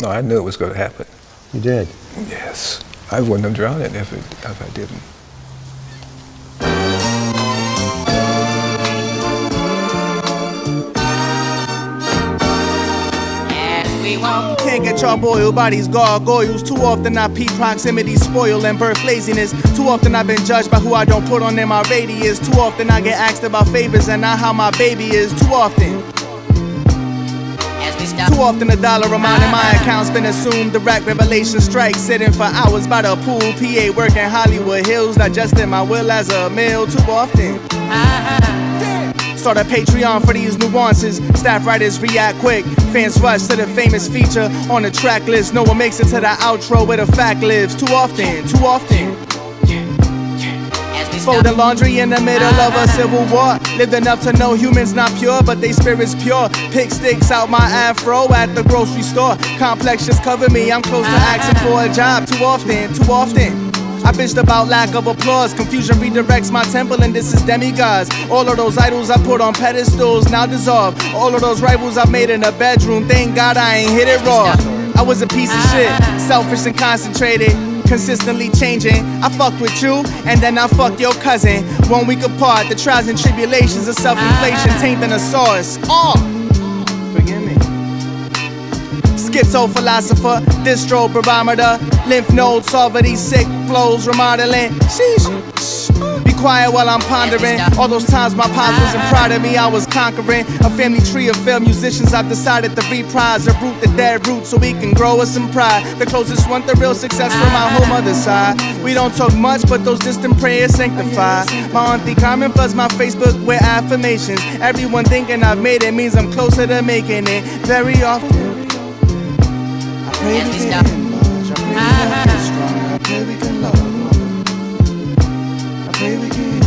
No, I knew it was going to happen. You did. Yes. I wouldn't have drowned it if, it, if I didn't. Can't get charbroiled by these gargoyles. Too often I peep proximity spoil and birth laziness. Too often I've been judged by who I don't put on in my radius. Too often I get asked about favors and not how my baby is. Too often. Too often a dollar amount in my uh-huh. account's been assumed. Direct revelation strike, sitting for hours by the pool. PA working Hollywood Hills, digesting my will as a meal. Too often. Uh-huh. Start a Patreon for these nuances. Staff writers react quick. Fans rush to the famous feature on the track list. No one makes it to the outro where the fact lives. Too often, too often. Folding laundry in the middle of a civil war. Lived enough to know humans not pure, but they spirits pure. Pick sticks out my afro at the grocery store. Complex just cover me. I'm close to asking for a job. Too often, too often. I bitched about lack of applause. Confusion redirects my temple, and this is demigods. All of those idols I put on pedestals now dissolve. All of those rivals I made in the bedroom. Thank God I ain't hit it raw. I was a piece of shit, selfish and concentrated. Consistently changing. I fucked with you, and then I fucked your cousin. One week apart, the trials and tribulations of self inflation ah. tainting a source. Oh! Forgive me. Schizo philosopher, distro barometer, lymph node solver, these sick flows remodeling. Sheesh. Quiet while I'm pondering. All those times my pops wasn't proud of me, I was conquering. A family tree of failed musicians, I've decided to reprise or root the dead root so we can grow us some pride. The closest one to real success from my whole other side. We don't talk much, but those distant prayers sanctify. My auntie Carmen floods my Facebook with affirmations. Everyone thinking I've made it means I'm closer to making it. Very often. I pray we Baby. with.